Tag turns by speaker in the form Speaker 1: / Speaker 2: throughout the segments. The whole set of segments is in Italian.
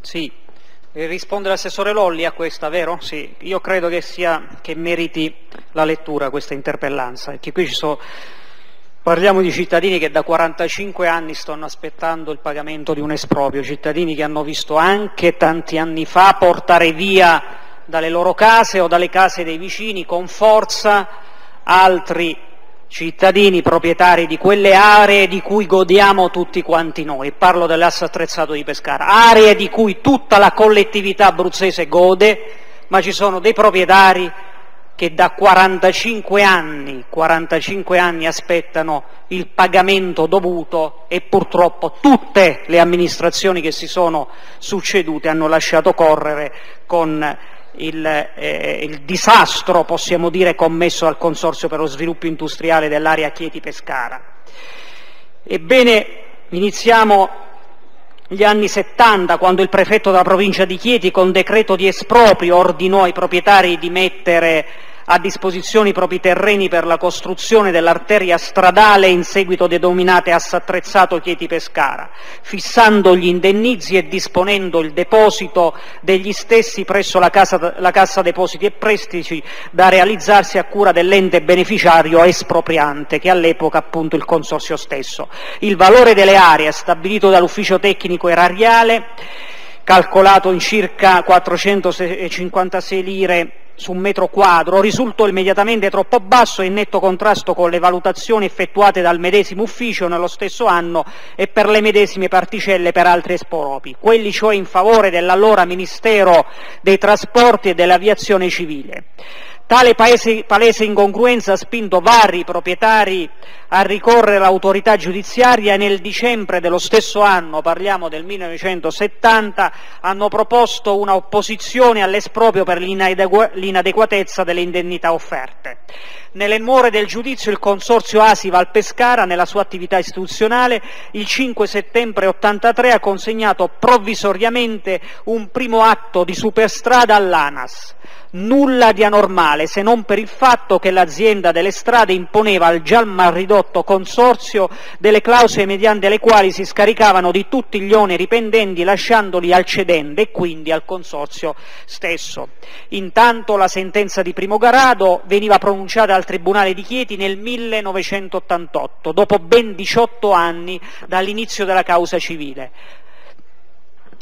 Speaker 1: Sì, risponde l'assessore Lolli a questa, vero? Sì, io credo che, sia, che meriti la lettura questa interpellanza, perché qui sono, parliamo di cittadini che da 45 anni stanno aspettando il pagamento di un esproprio, cittadini che hanno visto anche tanti anni fa portare via dalle loro case o dalle case dei vicini con forza altri cittadini proprietari di quelle aree di cui godiamo tutti quanti noi, parlo dell'asse attrezzato di Pescara, aree di cui tutta la collettività abruzzese gode, ma ci sono dei proprietari che da 45 anni, 45 anni aspettano il pagamento dovuto e purtroppo tutte le amministrazioni che si sono succedute hanno lasciato correre con il, eh, il, disastro, possiamo dire, commesso dal Consorzio per lo sviluppo industriale dell'area Chieti-Pescara. Ebbene, iniziamo gli anni 70, quando il prefetto della provincia di Chieti, con decreto di esproprio, ordinò ai proprietari di mettere a disposizione i propri terreni per la costruzione dell'arteria stradale in seguito denominate Asse Attrezzato Chieti-Pescara, fissando gli indennizi e disponendo il deposito degli stessi presso la, casa, la Cassa Depositi e Prestiti da realizzarsi a cura dell'ente beneficiario espropriante, che all'epoca appunto il Consorzio stesso. Il valore delle aree stabilito dall'Ufficio Tecnico Erariale calcolato in circa 456 lire su un metro quadro risultò immediatamente troppo basso e in netto contrasto con le valutazioni effettuate dal medesimo ufficio nello stesso anno e per le medesime particelle per altri esporopi, quelli cioè in favore dell'allora Ministero dei Trasporti e dell'Aviazione Civile. Tale paese, palese incongruenza ha spinto vari proprietari a ricorrere all'autorità giudiziaria e nel dicembre dello stesso anno, parliamo del 1970, hanno proposto una opposizione all'esproprio per l'inadeguatezza delle indennità offerte. Nelle more del giudizio il Consorzio Asival Pescara, nella sua attività istituzionale, il 5 settembre 1983 ha consegnato provvisoriamente un primo atto di superstrada all'ANAS nulla di anormale se non per il fatto che l'azienda delle strade imponeva al già mal ridotto consorzio delle clausole mediante le quali si scaricavano di tutti gli oneri pendenti lasciandoli al cedente e quindi al consorzio stesso. Intanto la sentenza di primo grado veniva pronunciata dal Tribunale di Chieti nel 1988, dopo ben 18 anni dall'inizio della causa civile.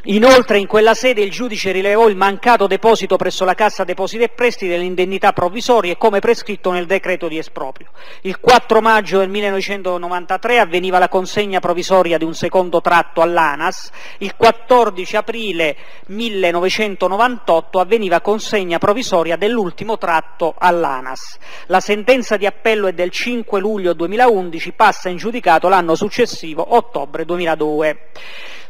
Speaker 1: Inoltre in quella sede il giudice rilevò il mancato deposito presso la Cassa Depositi e Prestiti delle indennità provvisorie come prescritto nel decreto di esproprio. Il 4 maggio del 1993 avveniva la consegna provvisoria di un secondo tratto all'ANAS, il 14 aprile 1998 avveniva consegna provvisoria dell'ultimo tratto all'ANAS. La sentenza di appello è del 5 luglio 2011, passa in giudicato l'anno successivo, ottobre 2002.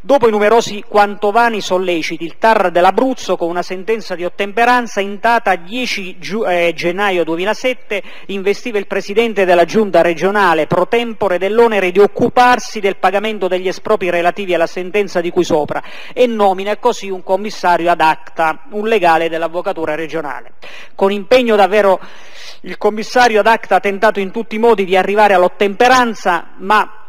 Speaker 1: Dopo i numerosi quantovani solleciti, il TAR dell'Abruzzo, con una sentenza di ottemperanza in data 10 eh, gennaio 2007, investiva il Presidente della Giunta regionale pro tempore dell'onere di occuparsi del pagamento degli espropri relativi alla sentenza di cui sopra e nomina così un commissario ad acta, un legale dell'Avvocatura regionale. Con impegno davvero il commissario ad acta ha tentato in tutti i modi di arrivare all'ottemperanza, ma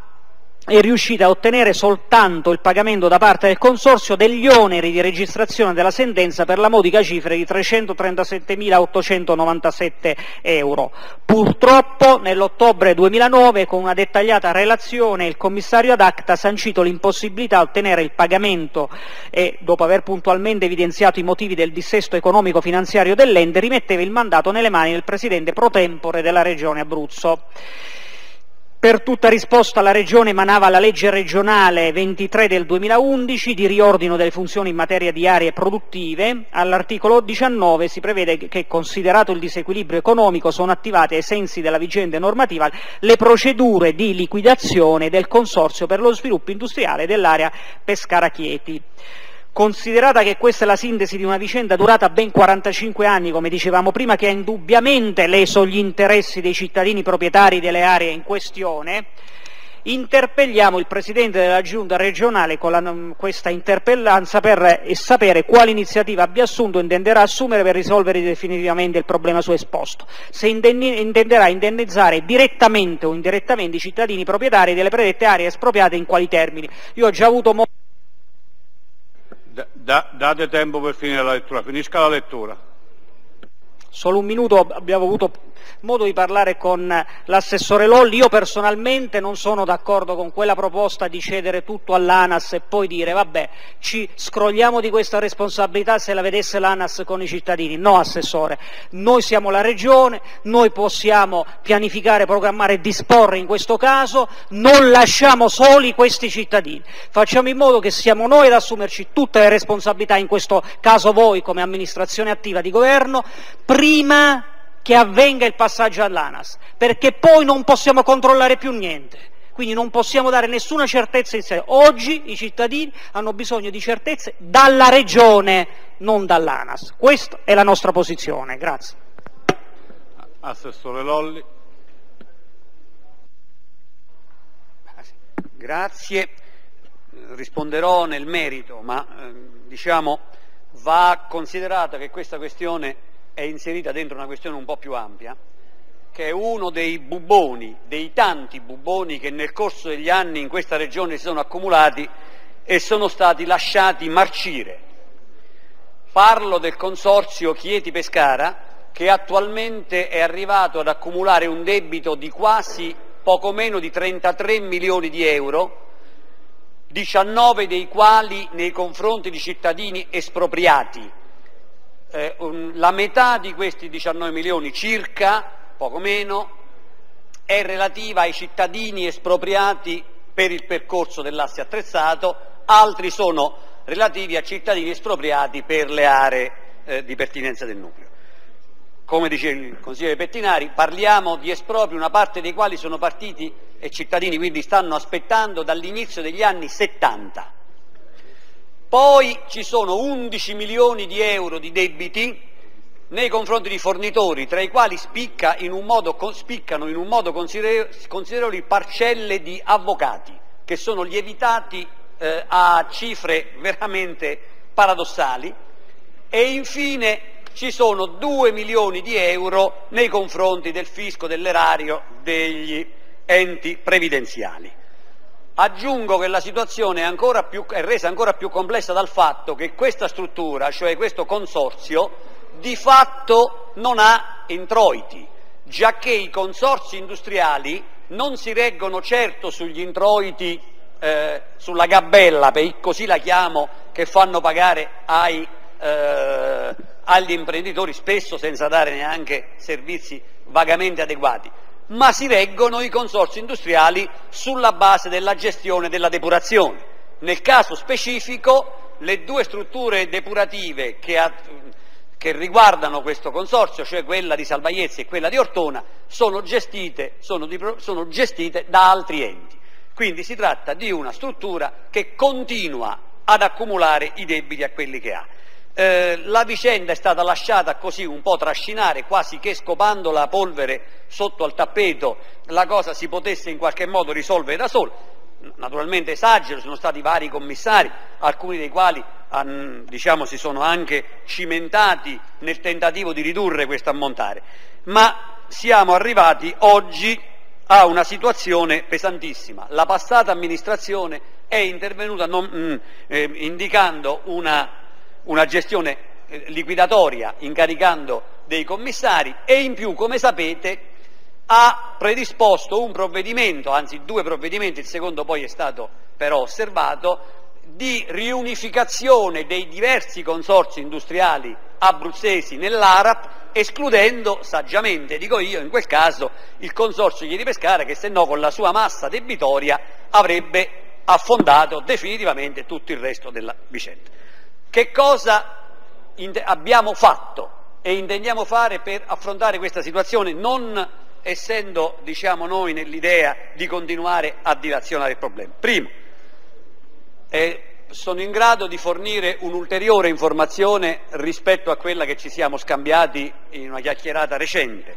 Speaker 1: è riuscita a ottenere soltanto il pagamento da parte del Consorzio degli oneri di registrazione della sentenza per la modica cifra di 337.897 euro. Purtroppo nell'ottobre 2009 con una dettagliata relazione il commissario ad acta ha sancito l'impossibilità di ottenere il pagamento e dopo aver puntualmente evidenziato i motivi del dissesto economico finanziario dell'ente rimetteva il mandato nelle mani del Presidente pro tempore della Regione Abruzzo. Per tutta risposta la Regione emanava la legge regionale 23 del 2011 di riordino delle funzioni in materia di aree produttive. All'articolo 19 si prevede che, considerato il disequilibrio economico, sono attivate ai sensi della vigente normativa le procedure di liquidazione del Consorzio per lo sviluppo industriale dell'area Pescara-Chieti. Considerata che questa è la sintesi di una vicenda durata ben 45 anni, come dicevamo prima, che ha indubbiamente leso gli interessi dei cittadini proprietari delle aree in questione, interpelliamo il Presidente della Giunta regionale con la, questa interpellanza per sapere quale iniziativa abbia assunto e intenderà assumere per risolvere definitivamente il problema su esposto, se intenderà indennizzare direttamente o indirettamente i cittadini proprietari delle predette aree espropriate in quali termini. Io ho già avuto
Speaker 2: Da, date tempo per finire la lettura, finisca la lettura.
Speaker 1: Solo un minuto, abbiamo avuto modo di parlare con l'assessore Lolli. Io personalmente non sono d'accordo con quella proposta di cedere tutto all'ANAS e poi dire vabbè ci scrolliamo di questa responsabilità se la vedesse l'ANAS con i cittadini. No, assessore, noi siamo la Regione, noi possiamo pianificare, programmare e disporre in questo caso, non lasciamo soli questi cittadini. Facciamo in modo che siamo noi ad assumerci tutte le responsabilità, in questo caso voi come amministrazione attiva di governo, prima che avvenga il passaggio all'ANAS, perché poi non possiamo controllare più niente. Quindi non possiamo dare nessuna certezza in sé. Oggi i cittadini hanno bisogno di certezze dalla Regione, non dall'ANAS. Questa è la nostra posizione. Grazie.
Speaker 2: Assessore Lolli.
Speaker 3: Grazie. Risponderò nel merito, ma eh, diciamo va considerato che questa questione è inserita dentro una questione un po' più ampia, che è uno dei bubboni, dei tanti bubboni che nel corso degli anni in questa regione si sono accumulati e sono stati lasciati marcire. Parlo del consorzio Chieti-Pescara che attualmente è arrivato ad accumulare un debito di quasi poco meno di 33 milioni di euro, 19 dei quali nei confronti di cittadini espropriati eh, un, la metà di questi 19 milioni circa, poco meno, è relativa ai cittadini espropriati per il percorso dell'asse attrezzato, altri sono relativi a cittadini espropriati per le aree eh, di pertinenza del nucleo. Come dice il consigliere Pettinari, parliamo di espropri, una parte dei quali sono partiti e cittadini quindi stanno aspettando dall'inizio degli anni 70 poi ci sono 11 milioni di euro di debiti nei confronti di fornitori, tra i quali spicca in modo, spiccano in un modo considerevoli parcelle di avvocati, che sono lievitati eh, a cifre veramente paradossali, e infine ci sono 2 milioni di euro nei confronti del fisco, dell'erario, degli enti previdenziali. Aggiungo che la situazione è, più, è, resa ancora più complessa dal fatto che questa struttura, cioè questo consorzio, di fatto non ha introiti, giacché i consorzi industriali non si reggono certo sugli introiti, eh, sulla gabella, così la chiamo, che fanno pagare ai, eh, agli imprenditori, spesso senza dare neanche servizi vagamente adeguati, ma si reggono i consorsi industriali sulla base della gestione della depurazione. Nel caso specifico le due strutture depurative che, ha, che riguardano questo consorzio, cioè quella di Salvaiezzi e quella di Ortona, sono gestite, sono di, sono gestite da altri enti. Quindi si tratta di una struttura che continua ad accumulare i debiti a quelli che ha. Eh, la vicenda è stata lasciata così un po' trascinare, quasi che scopando la polvere sotto al tappeto la cosa si potesse in qualche modo risolvere da sola. Naturalmente esagero, sono stati vari commissari, alcuni dei quali han, diciamo, si sono anche cimentati nel tentativo di ridurre questo ammontare, ma siamo arrivati oggi a una situazione pesantissima. La passata amministrazione è intervenuta non, mh, mm, eh, indicando una una gestione eh, liquidatoria incaricando dei commissari e in più, come sapete, ha predisposto un provvedimento, anzi due provvedimenti, il secondo poi è stato però osservato, di riunificazione dei diversi consorzi industriali abruzzesi nell'ARAP, escludendo saggiamente, dico io, in quel caso il consorzio di Pescara che se no con la sua massa debitoria avrebbe affondato definitivamente tutto il resto della vicenda. Che cosa abbiamo fatto e intendiamo fare per affrontare questa situazione, non essendo diciamo, noi nell'idea di continuare a dilazionare il problema? Primo, eh, sono in grado di fornire un'ulteriore informazione rispetto a quella che ci siamo scambiati in una chiacchierata recente.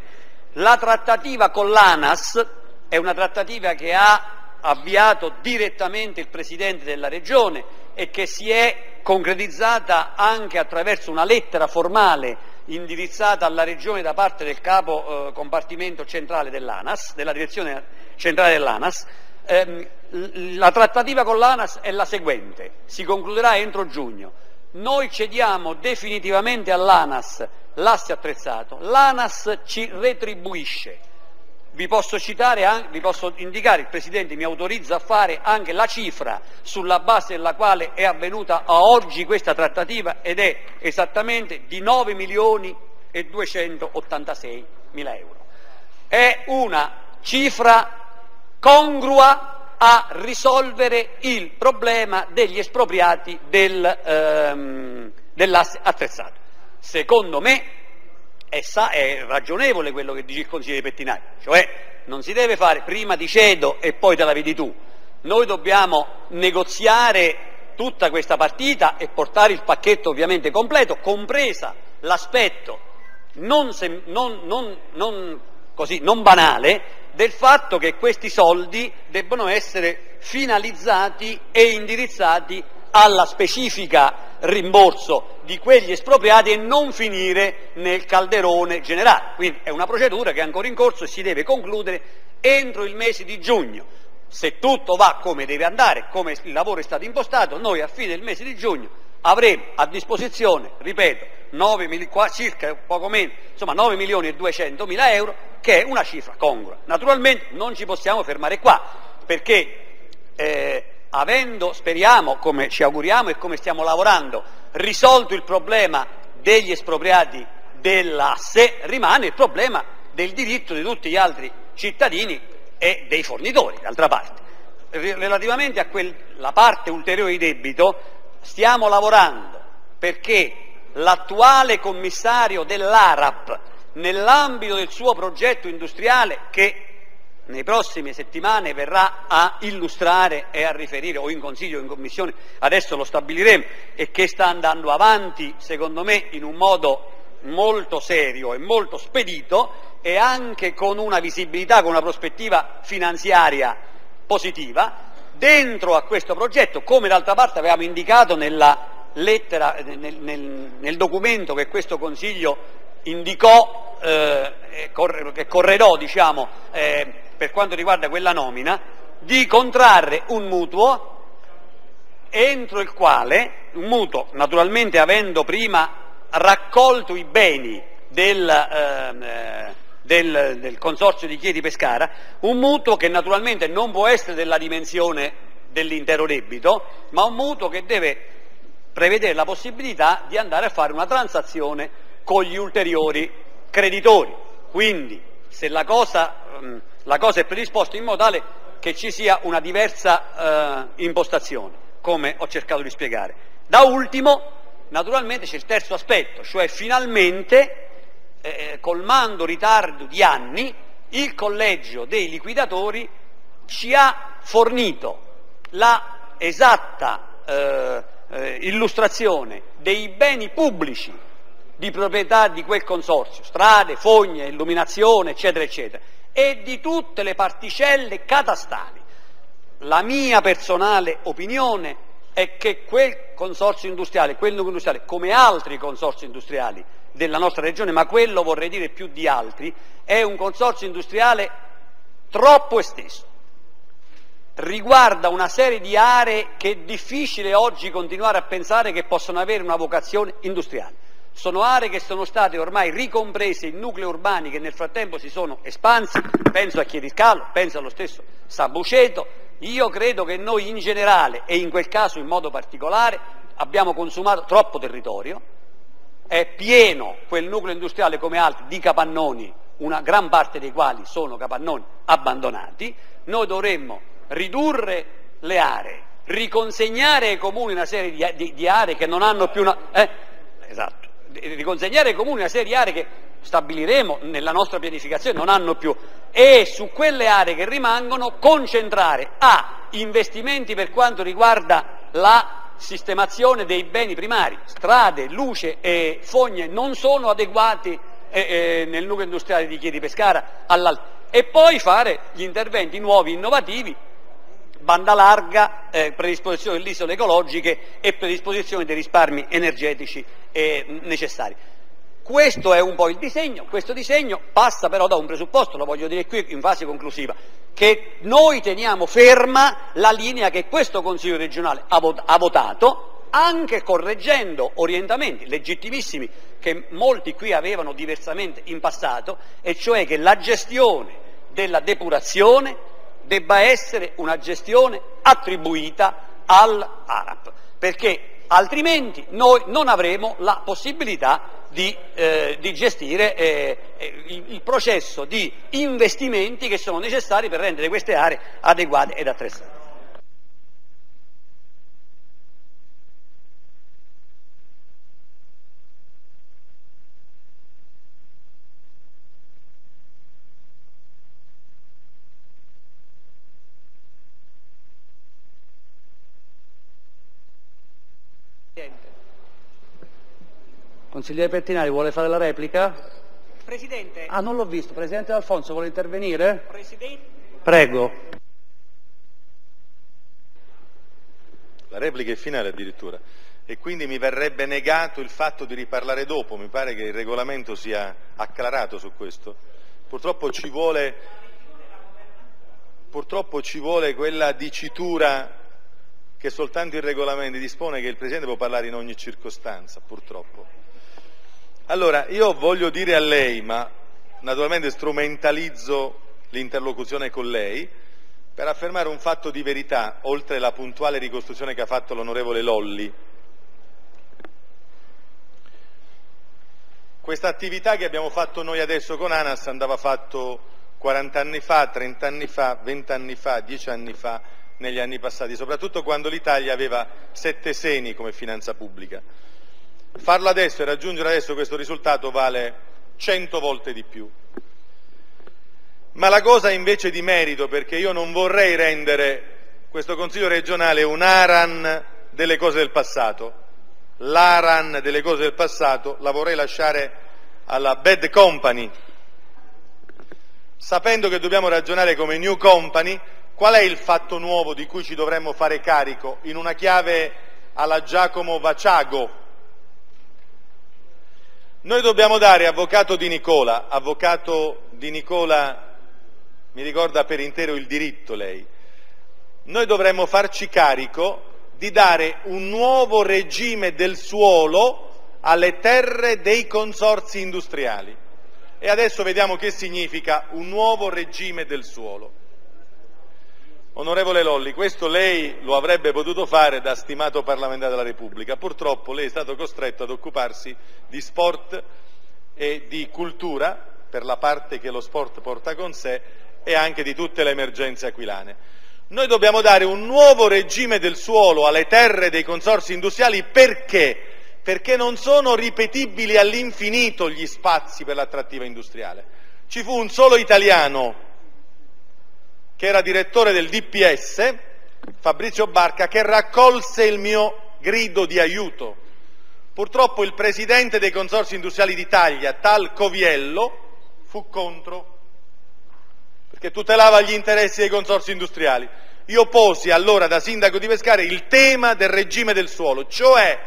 Speaker 3: La trattativa con l'ANAS è una trattativa che ha avviato direttamente il Presidente della Regione e che si è concretizzata anche attraverso una lettera formale indirizzata alla Regione da parte del capo eh, compartimento centrale dell'ANAS, della direzione centrale dell'ANAS, ehm, la trattativa con l'ANAS è la seguente, si concluderà entro giugno. noi cediamo definitivamente all'ANAS l'asse attrezzato, l'ANAS ci retribuisce. Vi posso, citare, vi posso indicare, il Presidente mi autorizza a fare anche la cifra sulla base della quale è avvenuta a oggi questa trattativa ed è esattamente di 9 milioni e 286 mila euro. È una cifra congrua a risolvere il problema degli espropriati del, ehm, dell'asse attrezzato. Secondo me è, è, ragionevole quello che dice il Consiglio dei Pettinari, cioè non si deve fare prima di cedo e poi te la vedi tu. Noi dobbiamo negoziare tutta questa partita e portare il pacchetto ovviamente completo, compresa l'aspetto non, non, non, non, così, non banale del fatto che questi soldi debbono essere finalizzati e indirizzati alla specifica rimborso di quegli espropriati e non finire nel calderone generale. Quindi è una procedura che è ancora in corso e si deve concludere entro il mese di giugno. Se tutto va come deve andare, come il lavoro è stato impostato, noi a fine del mese di giugno avremo a disposizione, ripeto, 9, circa poco meno, insomma 9 milioni e 200 mila euro, che è una cifra congrua. Naturalmente non ci possiamo fermare qua, perché eh, avendo, speriamo, come ci auguriamo e come stiamo lavorando, risolto il problema degli espropriati dell'asse, rimane il problema del diritto di tutti gli altri cittadini e dei fornitori, d'altra parte. Relativamente a quella parte ulteriore di debito, stiamo lavorando perché l'attuale commissario dell'ARAP, nell'ambito del suo progetto industriale che nei prossime settimane verrà a illustrare e a riferire o in consiglio o in commissione, adesso lo stabiliremo, e che sta andando avanti secondo me in un modo molto serio e molto spedito e anche con una visibilità, con una prospettiva finanziaria positiva, dentro a questo progetto, come d'altra parte avevamo indicato nella lettera, nel, nel, nel documento che questo Consiglio indicò eh, che correrò diciamo, eh, per quanto riguarda quella nomina, di contrarre un mutuo entro il quale, un mutuo naturalmente avendo prima raccolto i beni del, ehm, eh, del, del Consorzio di Chiedi Pescara, un mutuo che naturalmente non può essere della dimensione dell'intero debito, ma un mutuo che deve prevedere la possibilità di andare a fare una transazione con gli ulteriori creditori. Quindi se la cosa, ehm, la cosa è predisposta in modo tale che ci sia una diversa eh, impostazione, come ho cercato di spiegare. Da ultimo, naturalmente c'è il terzo aspetto, cioè finalmente, eh, colmando ritardo di anni, il collegio dei liquidatori ci ha fornito la esatta eh, eh, illustrazione dei beni pubblici di proprietà di quel consorzio, strade, fogne, illuminazione, eccetera, eccetera, e di tutte le particelle catastali. La mia personale opinione è che quel consorzio industriale, quel nucleo industriale, come altri consorzi industriali della nostra regione, ma quello vorrei dire più di altri, è un consorzio industriale troppo esteso riguarda una serie di aree che è difficile oggi continuare a pensare che possano avere una vocazione industriale. Sono aree che sono state ormai ricomprese in nuclei urbani che nel frattempo si sono espansi, penso a Chiediscalo, penso allo stesso Sabuceto. Io credo che noi in generale e in quel caso in modo particolare abbiamo consumato troppo territorio, è pieno quel nucleo industriale come altri di capannoni, una gran parte dei quali sono capannoni abbandonati, noi dovremmo ridurre le aree, riconsegnare ai comuni una serie di, di, di aree che non hanno più una... Eh? Esatto, riconsegnare ai comuni una serie di aree che stabiliremo nella nostra pianificazione, non hanno più, e su quelle aree che rimangono concentrare A investimenti per quanto riguarda la sistemazione dei beni primari, strade, luce e fogne non sono adeguati eh, eh, nel nucleo industriale di Chiedi Pescara e poi fare gli interventi nuovi, innovativi banda larga, eh, predisposizione delle isole ecologiche e predisposizione dei risparmi energetici eh, necessari. Questo è un po' il disegno, questo disegno passa però da un presupposto, lo voglio dire qui in fase conclusiva, che noi teniamo ferma la linea che questo Consiglio regionale ha, vot ha votato anche correggendo orientamenti legittimissimi che molti qui avevano diversamente in passato, e cioè che la gestione della depurazione debba essere una gestione attribuita all'ARAP, perché altrimenti noi non avremo la possibilità di, eh, di gestire eh, eh, il, il processo di investimenti che sono necessari per rendere queste aree adeguate ed attrezzate. Consigliere Pettinari vuole fare la replica?
Speaker 1: Presidente.
Speaker 3: Ah, non l'ho visto. Presidente Alfonso vuole intervenire?
Speaker 1: Presidente.
Speaker 3: Prego.
Speaker 4: La replica è finale addirittura. E quindi mi verrebbe negato il fatto di riparlare dopo. Mi pare che il regolamento sia acclarato su questo. Purtroppo ci vuole, purtroppo ci vuole quella dicitura che soltanto il regolamento dispone che il Presidente può parlare in ogni circostanza, purtroppo. Allora, io voglio dire a lei, ma naturalmente strumentalizzo l'interlocuzione con lei, per affermare un fatto di verità, oltre la puntuale ricostruzione che ha fatto l'onorevole Lolli. Questa attività che abbiamo fatto noi adesso con ANAS andava fatto 40 anni fa, 30 anni fa, 20 anni fa, 10 anni fa, negli anni passati, soprattutto quando l'Italia aveva sette seni come finanza pubblica. Farlo adesso e raggiungere adesso questo risultato vale cento volte di più. Ma la cosa invece di merito, perché io non vorrei rendere questo Consiglio regionale un ARAN delle cose del passato, l'ARAN delle cose del passato la vorrei lasciare alla bad company, sapendo che dobbiamo ragionare come new company, qual è il fatto nuovo di cui ci dovremmo fare carico in una chiave alla Giacomo Vaciago, noi dobbiamo dare, avvocato Di Nicola, avvocato Di Nicola mi ricorda per intero il diritto lei, noi dovremmo farci carico di dare un nuovo regime del suolo alle terre dei consorzi industriali. E adesso vediamo che significa un nuovo regime del suolo. Onorevole Lolli, questo lei lo avrebbe potuto fare da stimato parlamentare della Repubblica, purtroppo lei è stato costretto ad occuparsi di sport e di cultura, per la parte che lo sport porta con sé, e anche di tutte le emergenze aquilane. Noi dobbiamo dare un nuovo regime del suolo alle terre dei consorsi industriali perché? Perché non sono ripetibili all'infinito gli spazi per l'attrattiva industriale. Ci fu un solo italiano che era direttore del DPS, Fabrizio Barca, che raccolse il mio grido di aiuto. Purtroppo il presidente dei consorsi industriali d'Italia, tal Coviello, fu contro, perché tutelava gli interessi dei consorsi industriali. Io posi allora da sindaco di Pescare il tema del regime del suolo, cioè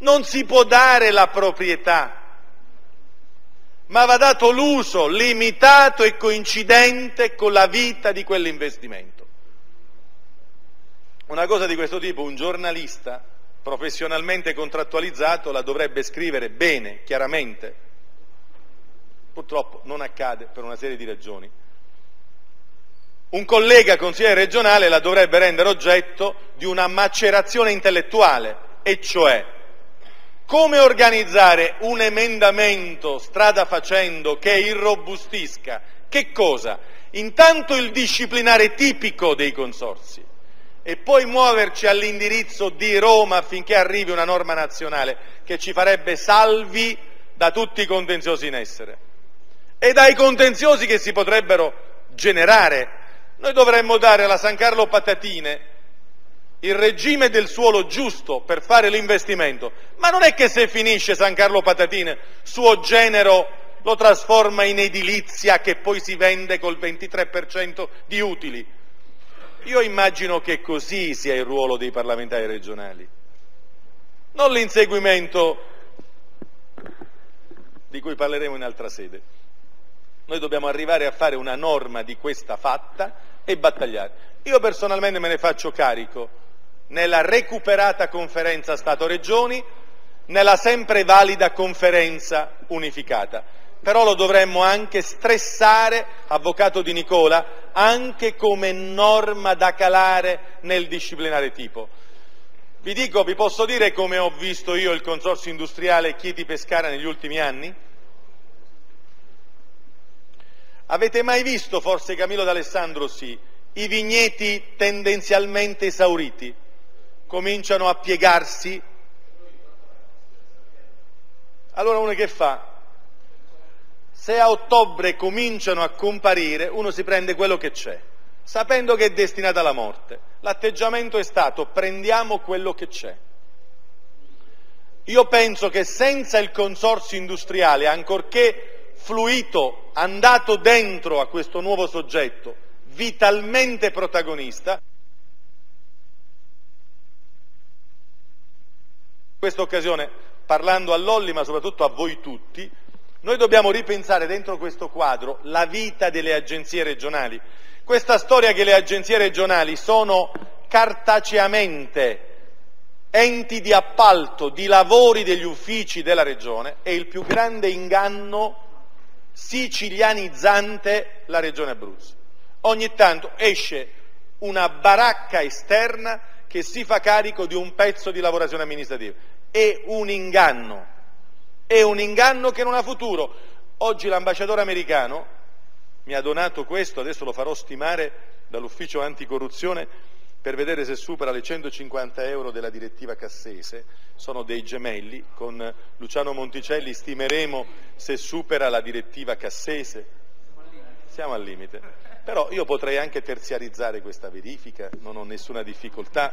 Speaker 4: non si può dare la proprietà ma va dato l'uso limitato e coincidente con la vita di quell'investimento. Una cosa di questo tipo un giornalista professionalmente contrattualizzato la dovrebbe scrivere bene, chiaramente. Purtroppo non accade per una serie di ragioni. Un collega consigliere regionale la dovrebbe rendere oggetto di una macerazione intellettuale, e cioè come organizzare un emendamento strada facendo che irrobustisca? Che cosa? Intanto il disciplinare tipico dei consorsi e poi muoverci all'indirizzo di Roma affinché arrivi una norma nazionale che ci farebbe salvi da tutti i contenziosi in essere e dai contenziosi che si potrebbero generare. Noi dovremmo dare alla San Carlo Patatine il regime del suolo giusto per fare l'investimento, ma non è che se finisce San Carlo Patatine, suo genero lo trasforma in edilizia che poi si vende col 23% di utili. Io immagino che così sia il ruolo dei parlamentari regionali, non l'inseguimento di cui parleremo in altra sede. Noi dobbiamo arrivare a fare una norma di questa fatta e battagliare. Io personalmente me ne faccio carico nella recuperata conferenza Stato-Regioni, nella sempre valida conferenza unificata. Però lo dovremmo anche stressare, avvocato Di Nicola, anche come norma da calare nel disciplinare tipo. Vi dico, vi posso dire come ho visto io il consorzio industriale Chieti Pescara negli ultimi anni? Avete mai visto, forse Camillo D'Alessandro sì, i vigneti tendenzialmente esauriti? Cominciano a piegarsi. Allora uno che fa? Se a ottobre cominciano a comparire, uno si prende quello che c'è, sapendo che è destinata alla morte. L'atteggiamento è stato prendiamo quello che c'è. Io penso che senza il consorzio industriale, ancorché fluito, andato dentro a questo nuovo soggetto, vitalmente protagonista, questa occasione, parlando a Lolli, ma soprattutto a voi tutti, noi dobbiamo ripensare dentro questo quadro la vita delle agenzie regionali. Questa storia che le agenzie regionali sono cartaceamente enti di appalto di lavori degli uffici della regione è il più grande inganno sicilianizzante la regione Abruzzo. Ogni tanto esce una baracca esterna che si fa carico di un pezzo di lavorazione amministrativa. È un inganno. È un inganno che non ha futuro. Oggi l'ambasciatore americano mi ha donato questo, adesso lo farò stimare dall'ufficio anticorruzione per vedere se supera le 150 euro della direttiva Cassese, sono dei gemelli, con Luciano Monticelli stimeremo se supera la direttiva Cassese, siamo al limite, però io potrei anche terziarizzare questa verifica, non ho nessuna difficoltà.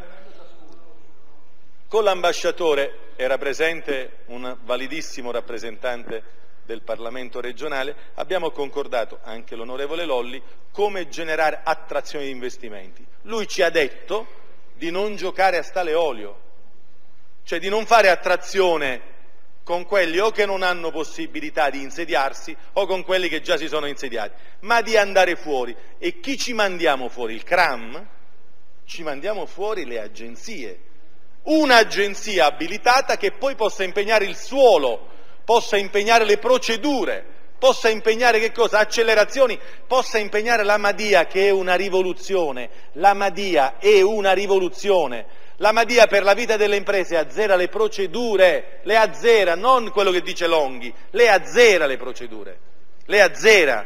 Speaker 4: Con l'ambasciatore era presente un validissimo rappresentante del Parlamento regionale, abbiamo concordato, anche l'onorevole Lolli, come generare attrazione di investimenti. Lui ci ha detto di non giocare a stale olio, cioè di non fare attrazione con quelli o che non hanno possibilità di insediarsi o con quelli che già si sono insediati, ma di andare fuori. E chi ci mandiamo fuori? Il CRAM? Ci mandiamo fuori le agenzie un'agenzia abilitata che poi possa impegnare il suolo, possa impegnare le procedure, possa impegnare che cosa? Accelerazioni, possa impegnare la Madia che è una rivoluzione. La Madia è una rivoluzione. La Madia per la vita delle imprese azzera le procedure, le azzera, non quello che dice Longhi, le azzera le procedure, le azzera.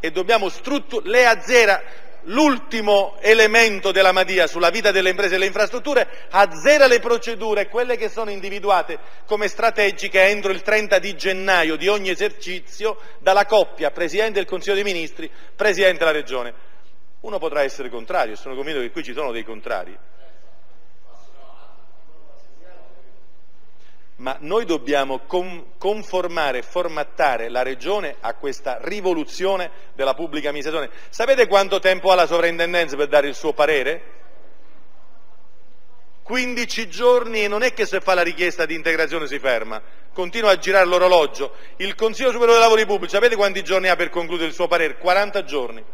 Speaker 4: E dobbiamo strutturare, le azzera, l'ultimo elemento della Madia sulla vita delle imprese e delle infrastrutture, azzera le procedure, quelle che sono individuate come strategiche entro il 30 di gennaio di ogni esercizio dalla coppia Presidente del Consiglio dei Ministri, Presidente della Regione. Uno potrà essere contrario, sono convinto che qui ci sono dei contrari, ma noi dobbiamo conformare formattare la Regione a questa rivoluzione della pubblica amministrazione. Sapete quanto tempo ha la sovrintendenza per dare il suo parere? 15 giorni e non è che se fa la richiesta di integrazione si ferma, continua a girare l'orologio. Il Consiglio Superiore dei Lavori Pubblici, sapete quanti giorni ha per concludere il suo parere? 40 giorni.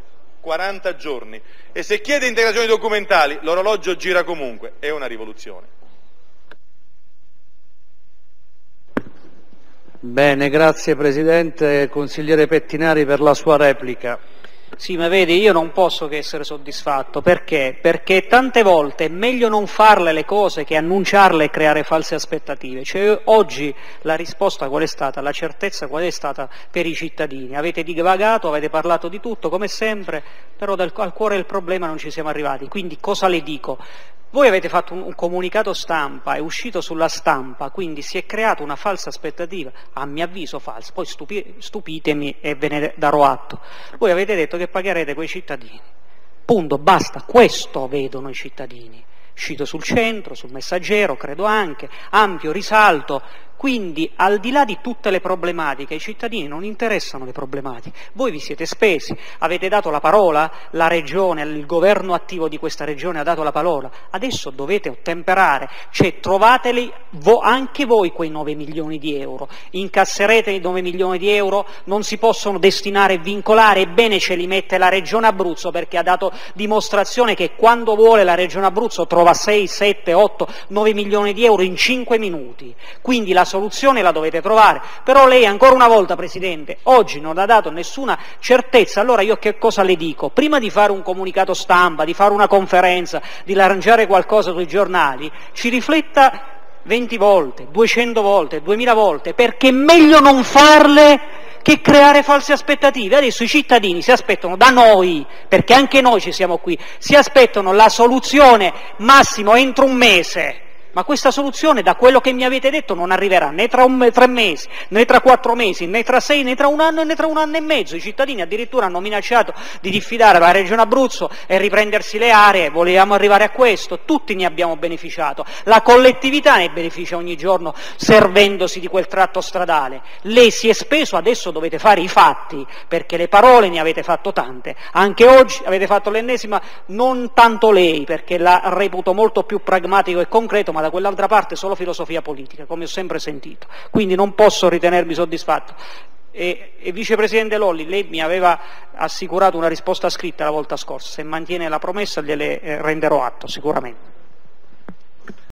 Speaker 4: 40 giorni. E se chiede integrazioni documentali, l'orologio gira comunque. È una rivoluzione.
Speaker 1: Bene, grazie Presidente, consigliere Pettinari per la sua replica. Sì, ma vedi, io non posso che essere soddisfatto. Perché? Perché tante volte è meglio non farle le cose che annunciarle e creare false aspettative. Cioè, oggi la risposta qual è stata? La certezza qual è stata per i cittadini? Avete divagato, avete parlato di tutto, come sempre, però al cuore del problema non ci siamo arrivati. Quindi cosa le dico? Voi avete fatto un, un, comunicato stampa, è uscito sulla stampa, quindi si è creata una falsa aspettativa, a mio avviso falsa, poi stupi, stupitemi e ve ne darò atto. Voi avete detto che pagherete quei cittadini. Punto, basta, questo vedono i cittadini. Uscito sul centro, sul messaggero, credo anche, ampio risalto, Quindi, al di là di tutte le problematiche, ai cittadini non interessano le problematiche. Voi vi siete spesi, avete dato la parola, la regione, il governo attivo di questa regione ha dato la parola, adesso dovete ottemperare, cioè trovateli vo, anche voi quei 9 milioni di euro, incasserete i 9 milioni di euro, non si possono destinare e vincolare, ebbene ce li mette la regione Abruzzo perché ha dato dimostrazione che quando vuole la regione Abruzzo trova 6, 7, 8, 9 milioni di euro in 5 minuti, quindi la soluzione la dovete trovare, però lei ancora una volta Presidente oggi non ha dato nessuna certezza, allora io che cosa le dico? Prima di fare un comunicato stampa, di fare una conferenza, di lanciare qualcosa sui giornali, ci rifletta 20 volte, 200 volte, 2000 volte, perché è meglio non farle che creare false aspettative. Adesso i cittadini si aspettano da noi, perché anche noi ci siamo qui, si aspettano la soluzione massimo entro un mese ma questa soluzione, da quello che mi avete detto, non arriverà né tra un, tre mesi, né tra quattro mesi, né tra sei, né tra un anno, né tra un anno e mezzo. I cittadini addirittura hanno minacciato di diffidare la Regione Abruzzo e riprendersi le aree, volevamo arrivare a questo, tutti ne abbiamo beneficiato, la collettività ne beneficia ogni giorno servendosi di quel tratto stradale. Lei si è speso, adesso dovete fare i fatti, perché le parole ne avete fatto tante. Anche oggi avete fatto l'ennesima, non tanto lei, perché la reputo molto più pragmatico e concreto, ma da quell'altra parte solo filosofia politica, come ho sempre sentito. Quindi non posso ritenermi soddisfatto. E, e, Vicepresidente Lolli, lei mi aveva assicurato una risposta scritta la volta scorsa, se mantiene la promessa gliele eh, renderò atto sicuramente.